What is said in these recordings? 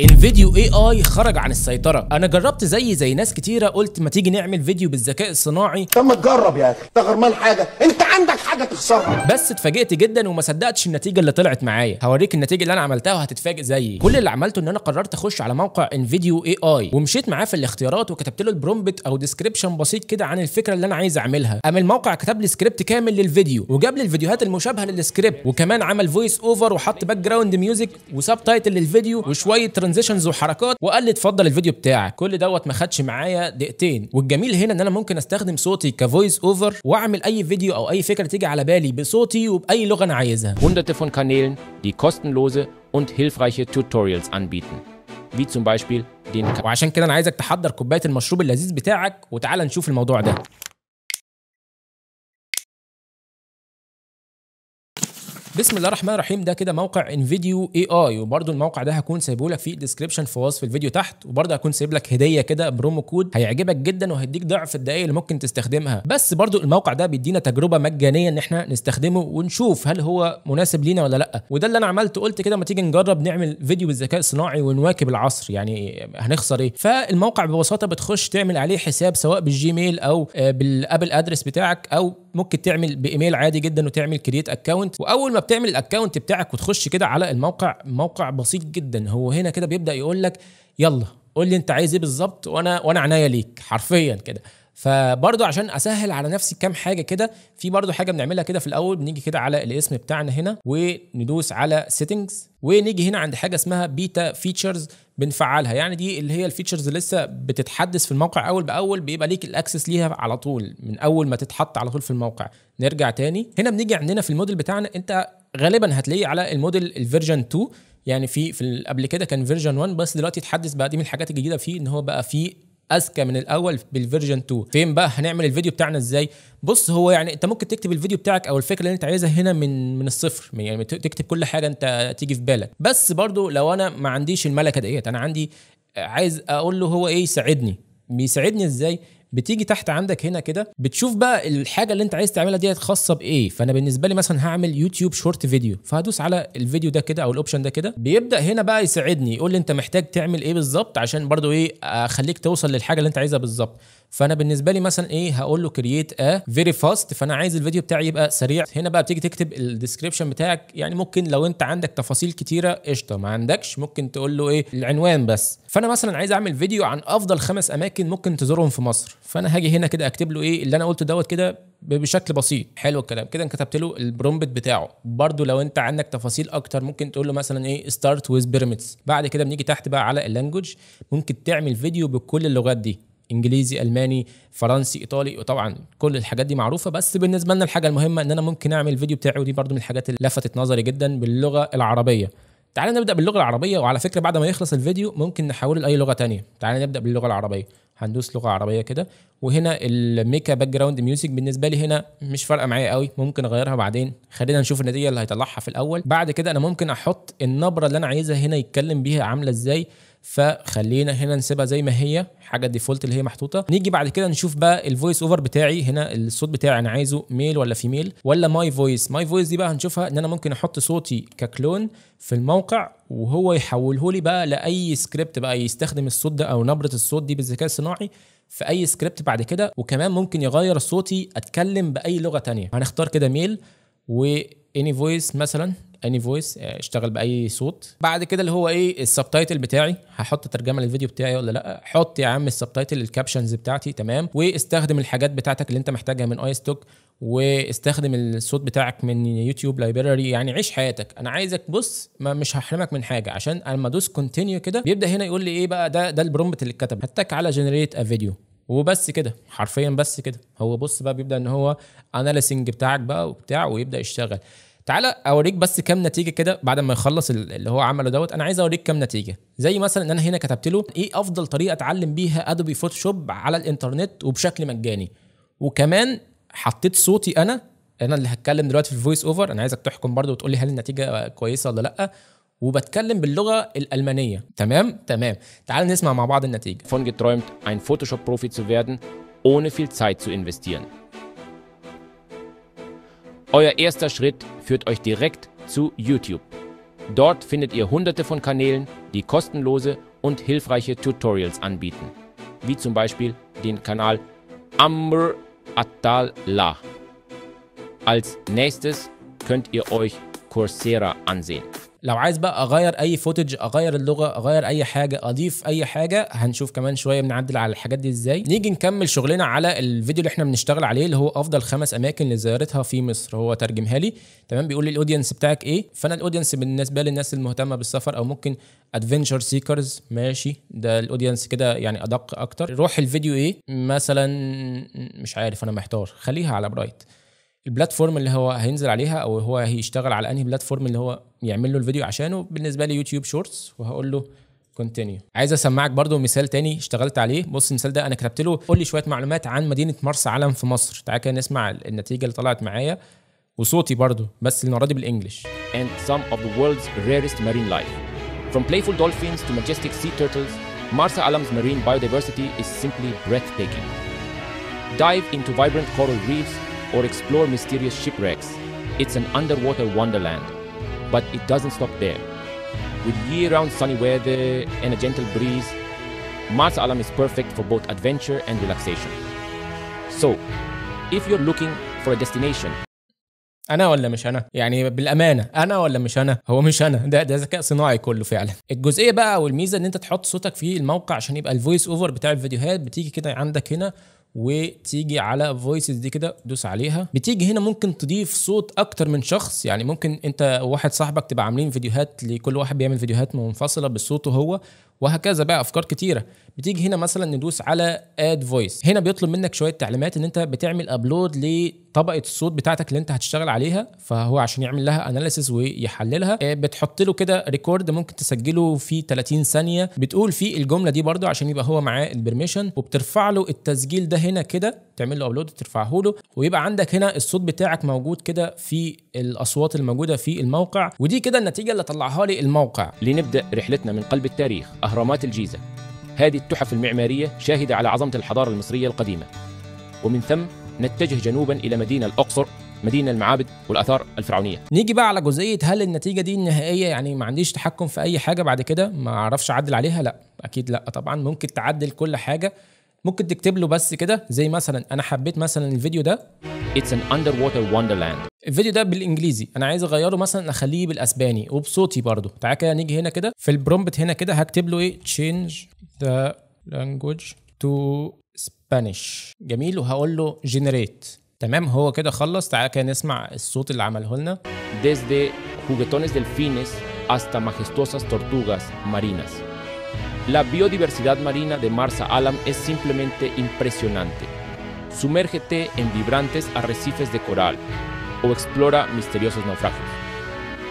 الفيديو AI خرج عن السيطرة. أنا جربت زي زي ناس كتيرة قلت ما تيجي نعمل فيديو بالذكاء الصناعي. طب ما تجرب يا أخي ده غرمان حاجة. أنت عندك حاجة تخسرها. بس اتفاجئت جدا وما صدقتش النتيجة اللي طلعت معايا. هوريك النتيجة اللي أنا عملتها وهتتفاجئ زيي. كل اللي عملته إن أنا قررت أخش على موقع InVideo AI ومشيت معاه في الاختيارات وكتبت له ال prompt أو description بسيط كده عن الفكرة اللي أنا عايز أعملها. قام الموقع كتب لي سكريبت كامل للفيديو وجاب لي الفيديوهات المشابهة للسكريبت وكمان عمل voice over وحط background music و subtitle للفيديو وشوية transitions وحركات. وقال لي اتفضل الفيديو بتاعك. كل دوت ما خدش معايا دقيقتين. والجميل هنا ان أنا ممكن استخدم صوتي ك voice over واعمل اي فيديو أو اي فكرة تيجي على بالي بصوتي وبأي لغة أنا عايزها. Hunderte von Kanälen, die kostenlose und hilfreiche Tutorials anbieten. Wie zum Beispiel den وعشان كده أنا عايزك تحضر كوباية المشروب اللذيذ بتاعك وتعالى نشوف الموضوع ده. بسم الله الرحمن الرحيم. ده كده موقع InVideo AI وبرده الموقع ده هكون سايبه لك في ال description في وصف الفيديو تحت. وبرده هكون سايب لك هدية كده promo code هيعجبك جدا وهيديك ضعف الدقائق اللي ممكن تستخدمها. بس برده الموقع ده بيدينا تجربة مجانية إن إحنا نستخدمه ونشوف هل هو مناسب لينا ولا لأ. وده اللي أنا عملته قلت كده ما تيجي نجرب نعمل فيديو بالذكاء الصناعي ونواكب العصر. يعني هنخسر إيه؟ فالموقع ببساطة بتخش تعمل عليه حساب سواء بالجيميل أو آه، بال Apple address بتاعك أو ممكن تعمل بإيميل عادي جدا وتعمل create account وأول ما بتعمل ال account بتاعك وتخش كده على الموقع موقع بسيط جدا. هو هنا كده بيبدأ يقول لك يلا قول لي انت عايز إيه بالظبط وأنا وأنا عنيا ليك حرفيا كده. فبرضه عشان أسهل على نفسي كام حاجة كده في برضه حاجة بنعملها كده في الأول بنيجي كده على الاسم بتاعنا هنا وندوس على settings ونيجي هنا عند حاجة اسمها beta features بنفعلها. يعني دي اللي هي ال features لسه بتتحدث في الموقع أول بأول بيبقى ليك ال access ليها على طول من أول ما تتحط على طول في الموقع. نرجع تاني. هنا بنيجي عندنا في الموديل بتاعنا انت غالبا هتلاقيه على ال model ال version 2 يعني في في قبل كده كان version 1 بس دلوقتي اتحدث بقى دي من الحاجات الجديدة فيه إن هو بقى فيه أذكى من الأول بال version 2 فين بقى؟ هنعمل الفيديو بتاعنا إزاي؟ بص هو يعني أنت ممكن تكتب الفيديو بتاعك أو الفكرة اللي أنت عايزها هنا من من الصفر. يعني تكتب كل حاجة أنت تيجي في بالك. بس برضو لو أنا ما عنديش الملكة ديت أنا عندي عايز أقول له هو إيه يساعدني. بيساعدني إزاي؟ بتيجي تحت عندك هنا كده بتشوف بقى الحاجة اللي انت عايز تعملها ديت خاصة بإيه. فأنا بالنسبة لي مثلا هعمل YouTube short video فهدوس على الفيديو ده كده أو ال option ده كده. بيبدأ هنا بقى يساعدني يقول لي أنت محتاج تعمل إيه بالظبط عشان برضو إيه أخليك توصل للحاجة اللي أنت عايزها بالظبط. فأنا بالنسبة لي مثلا إيه هقول له create a very fast فأنا عايز الفيديو بتاعي يبقى سريع. هنا بقى بتيجي تكتب ال description بتاعك. يعني ممكن لو أنت عندك تفاصيل كتيرة قشطة ما عندكش ممكن تقول له إيه العنوان بس. فأنا مثلا عايز أعمل فيديو عن أفضل خمس أماكن ممكن تزورهم في مصر. فانا هاجي هنا كده اكتب له إيه اللي أنا قلته دوت كده بشكل بسيط. حلو الكلام. كده أنا كتبت له ال prompt بتاعه. برضو لو انت عندك تفاصيل أكتر ممكن تقول له مثلا إيه start with pyramids بعد كده بنيجي تحت بقى على ال language ممكن تعمل فيديو بكل اللغات دي. انجليزي ألماني فرنسي إيطالي. وطبعا كل الحاجات دي معروفة. بس بالنسبة لنا الحاجة المهمة إن أنا ممكن أعمل فيديو بتاعي. ودي برضو من الحاجات اللي لفتت نظري جدا باللغة العربية. تعال نبدأ باللغة العربية. وعلى فكرة بعد ما يخلص الفيديو ممكن نحوله لأي لغة تانية. تعال نبدأ باللغة العربية. هندوس لغة عربية كده. وهنا الميكا background music بالنسبة لي هنا مش فارقة معايا قوي ممكن أغيرها بعدين. خلينا نشوف النتيجة اللي هيطلعها في الأول. بعد كده أنا ممكن أحط النبرة اللي أنا عايزها هنا يتكلم بيها عاملة إزاي. فخلينا هنا نسيبها زي ما هي حاجة default اللي هي محطوطة. نيجي بعد كده نشوف بقى ال voice over بتاعي هنا الصوت بتاعي أنا عايزه male ولا female ولا my voice my voice دي بقى هنشوفها إن أنا ممكن أحط صوتي ك clone في الموقع وهو يحوله لي بقى لأي سكريبت بقى يستخدم الصوت ده أو نبرة الصوت دي بالذكاء الصناعي في أي سكريبت بعد كده. وكمان ممكن يغير صوتي أتكلم بأي لغة تانية. هنختار كده male و any voice مثلا any voice اشتغل بأي صوت. بعد كده اللي هو إيه ال subtitle بتاعي. هحط ترجمة للفيديو بتاعي ولا لأ؟ حط يا عم ال subtitle ال captions بتاعتي تمام؟ واستخدم الحاجات بتاعتك اللي انت محتاجها من iStock واستخدم الصوت بتاعك من YouTube library يعني عيش حياتك. أنا عايزك بص ما مش هحرمك من حاجة. عشان لما ادوس continue كده بيبدأ هنا يقول لي إيه بقى؟ ده ده ال prompt اللي اتكتب. هتك على generate a video وبس كده حرفيا بس كده. هو بص بقى بيبدأ إن هو analyzing بتاعك بقى وبتاع ويبدأ يشتغل. تعالى أوريك بس كام نتيجة كده بعد ما يخلص ال- اللي هو عمله دوت. أنا عايز أوريك كام نتيجة. زي مثلا إن أنا هنا كتبت له إيه أفضل طريقة أتعلم بيها Adobe Photoshop على الإنترنت وبشكل مجاني. وكمان حطيت صوتي أنا أنا اللي هتكلم دلوقتي في ال voice over أنا عايزك تحكم برضو وتقول لي هل النتيجة كويسة ولا لأ. وبتكلم باللغه الالمانيه تمام تمام تعال نسمع مع بعض النتيجه davon geträumt, ein Photoshop-Profi zu werden, ohne viel Zeit zu investieren. Euer erster Schritt führt euch direkt zu YouTube. Dort findet ihr hunderte von Kanälen, die kostenlose und hilfreiche Tutorials anbieten, wie zum Beispiel den Kanal Amr Attal La. Als nächstes könnt ihr euch Coursera ansehen. لو عايز بقى أغير أي فوتج أغير اللغة أغير أي حاجة أضيف أي حاجة هنشوف كمان شوية بنعدل على الحاجات دي إزاي. نيجي نكمل شغلنا على الفيديو اللي إحنا بنشتغل عليه اللي هو أفضل خمس أماكن لزيارتها في مصر. هو ترجمها لي. تمام؟ بيقول لي ال audience بتاعك إيه؟ فأنا ال audience بالنسبة للناس المهتمة بالسفر أو ممكن adventure seekers ماشي؟ ده ال audience كده يعني أدق أكتر. روح الفيديو إيه؟ مثلا مش عارف أنا محتار. خليها على bright ال platform اللي هو هينزل عليها أو هو هيشتغل على أنهي platform اللي هو يعمل له الفيديو عشانه بالنسبة لي YouTube Shorts وهقول له continue عايز أسمعك برضو مثال تاني اشتغلت عليه. بص المثال ده أنا كتبت له. قول لي شوية معلومات عن مدينة مرسى علم في مصر. تعالى كده نسمع النتيجة اللي طلعت معايا وصوتي برضو بس المره دي بالإنجلش. And some of the world's rarest marine life. From playful dolphins to majestic sea turtles, Marsa Alam's marine biodiversity is simply breathtaking. Dive into vibrant coral reefs or explore mysterious shipwrecks. It's an underwater wonderland. But it doesn't stop there. With year round sunny weather and a gentle breeze, Marsa Alam is perfect for both adventure and relaxation. So, if you're looking for a destination انا ولا مش انا يعني بالامانه انا ولا مش انا هو مش انا ده ده ذكاء صناعي كله فعلا الجزئيه بقى او الميزه ان انت تحط صوتك في الموقع عشان يبقى الفويس اوفر بتاع الفيديوهات بتيجي كده عندك هنا وتيجي على voices دي كده دوس عليها. بتيجي هنا ممكن تضيف صوت أكتر من شخص. يعني ممكن أنت وواحد صاحبك تبقى عاملين فيديوهات لكل واحد بيعمل فيديوهات منفصلة بصوته هو وهكذا بقى أفكار كتيرة. بتيجي هنا مثلا ندوس على add voice هنا بيطلب منك شوية تعليمات إن أنت بتعمل upload لطبقة الصوت بتاعتك اللي أنت هتشتغل عليها فهو عشان يعمل لها analysis ويحللها آه، بتحط له كده record ممكن تسجله في 30 ثانية. بتقول فيه الجملة دي برده عشان يبقى هو معاه ال permission وبترفع له التسجيل ده هنا كده تعمل له upload ترفعه له ويبقى عندك هنا الصوت بتاعك موجود كده في الأصوات الموجودة في الموقع. ودي كده النتيجة اللي طلعها لي الموقع. لنبدأ رحلتنا من قلب التاريخ. أهرامات الجيزة. هذه التحف المعمارية شاهدة على عظمة الحضارة المصرية القديمة. ومن ثم نتجه جنوبا إلى مدينة الأقصر مدينة المعابد والآثار الفرعونية. نيجي بقى على جزئية هل النتيجة دي النهائية يعني ما عنديش تحكم في أي حاجة بعد كده ما أعرفش أعدل عليها لأ أكيد لأ طبعا. ممكن تعدل كل حاجة. ممكن تكتب له بس كده زي مثلا أنا حبيت مثلا الفيديو ده. It's an underwater wonderland. الفيديو ده بالانجليزي أنا عايز اغيره مثلا اخليه بالاسباني وبصوتي برضو تعالى كده نيجي هنا كده في البرومبت هنا كده هكتب له إيه change the language to Spanish جميل وهقول له generate تمام هو كده خلص تعالى كده نسمع الصوت اللي عمله لنا desde juguetones delfines hasta majestuosas tortugas marinas. La biodiversidad marina de Marsa Alam es simplemente impresionante. Sumérgete en vibrantes arrecifes de coral o explora misteriosos naufragios.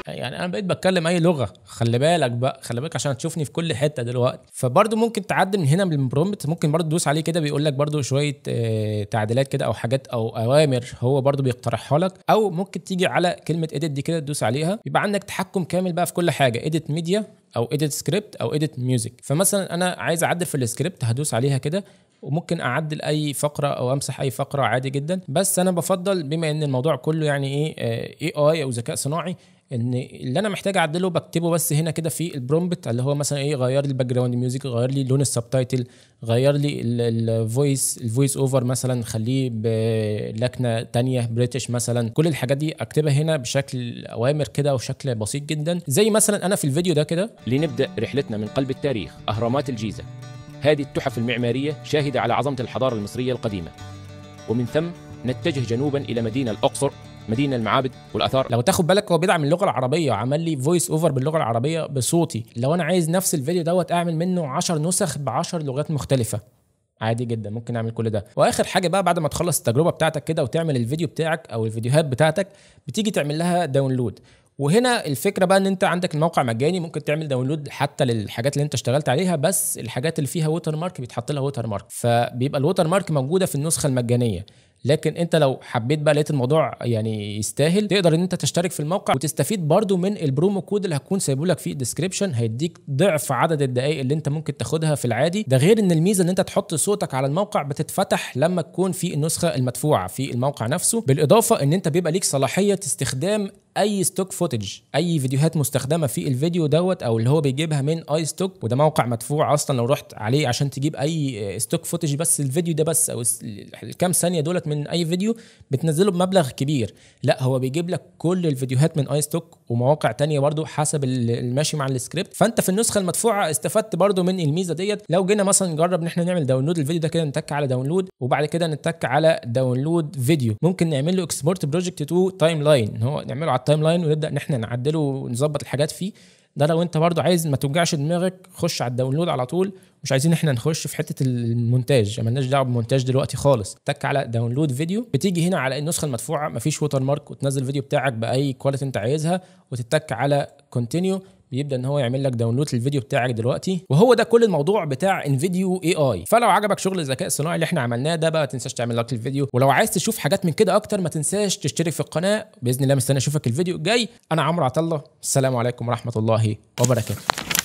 يعني أنا بقيت بتكلم أي لغة. خلي بالك بقى. خلي بالك عشان تشوفني في كل حتة دلوقتي. فبرضه ممكن تعدل من هنا من البرومبت ممكن برضه تدوس عليه كده بيقول لك برضه شوية آه، تعديلات كده أو حاجات أو أوامر هو برضه بيقترحها لك. أو ممكن تيجي على كلمة اديت دي كده تدوس عليها. يبقى عندك تحكم كامل بقى في كل حاجة. edit media أو edit script أو edit music فمثلا أنا عايز أعدل في السكريبت هدوس عليها كده. وممكن أعدل أي فقرة أو أمسح أي فقرة عادي جدا. بس أنا بفضل بما إن الموضوع كله يعني إيه AI أو ذكاء صناعي إن اللي أنا محتاج أعدله بكتبه بس هنا كده في ال prompt اللي هو مثلا إيه غير لي ال background music غير لي لون ال subtitle غير لي ال voice ال voice over مثلا خليه بلكنة تانية British مثلا. كل الحاجات دي أكتبها هنا بشكل أوامر كده وشكل بسيط جدا. زي مثلا أنا في الفيديو ده كده لنبدأ رحلتنا من قلب التاريخ أهرامات الجيزة. هذه التحف المعمارية شاهدة على عظمة الحضارة المصرية القديمة. ومن ثم نتجه جنوبا إلى مدينة الأقصر مدينة المعابد والآثار. لو تاخد بالك هو بيدعم اللغة العربية وعمل لي voice over باللغة العربية بصوتي. لو أنا عايز نفس الفيديو دوت أعمل منه 10 نسخ ب 10 لغات مختلفة. عادي جدا ممكن أعمل كل ده. وآخر حاجة بقى بعد ما تخلص التجربة بتاعتك كده وتعمل الفيديو بتاعك أو الفيديوهات بتاعتك بتيجي تعمل لها download وهنا الفكرة بقى إن أنت عندك الموقع مجاني ممكن تعمل download حتى للحاجات اللي أنت اشتغلت عليها بس الحاجات اللي فيها watermark بيتحط لها watermark فبيبقى ال watermark موجودة في النسخة المجانية. لكن أنت لو حبيت بقى لقيت الموضوع يعني يستاهل تقدر إن أنت تشترك في الموقع وتستفيد برضو من ال promo code اللي هكون سايبه لك في ال description هيديك ضعف عدد الدقائق اللي أنت ممكن تاخدها في العادي. ده غير إن الميزة إن أنت تحط صوتك على الموقع بتتفتح لما تكون في النسخة المدفوعة في الموقع نفسه. بالإضافة إن أنت بيبقى ليك صلاحية استخدام أي stock footage أي فيديوهات مستخدمة في الفيديو دوت أو اللي هو بيجيبها من iStock وده موقع مدفوع أصلا لو رحت عليه عشان تجيب أي stock footage بس الفيديو ده بس أو الكام ثانية دولت من أي فيديو بتنزله بمبلغ كبير. لا هو بيجيب لك كل الفيديوهات من iStock ومواقع تانية برضو حسب ال- الماشي مع السكريبت. فأنت في النسخة المدفوعة استفدت برضو من الميزة ديت. لو جينا مثلا نجرب إن إحنا نعمل download الفيديو ده كده نتك على download وبعد كده نتك على download video ممكن نعمل له export project to timeline هو نعمله ال timeline ونبدأ إن إحنا نعدله ونظبط الحاجات فيه. ده لو أنت برضو عايز ما توجعش دماغك خش على ال download على طول. مش عايزين إحنا نخش في حتة المونتاج. مالناش دعوة بالمونتاج دلوقتي خالص. تك على download video بتيجي هنا على النسخة المدفوعة مفيش watermark وتنزل الفيديو بتاعك بأي quality أنت عايزها وتتك على continue بيبدأ إن هو يعمل لك download للفيديو بتاعك دلوقتي. وهو ده كل الموضوع بتاع InVideo AI فلو عجبك شغل الذكاء الصناعي اللي إحنا عملناه ده بقى ما تنساش تعمل like للفيديو ولو عايز تشوف حاجات من كده أكتر ما تنساش تشترك في القناة. بإذن الله مستني أشوفك الفيديو الجاي. أنا عمرو عطله السلام عليكم ورحمة الله وبركاته.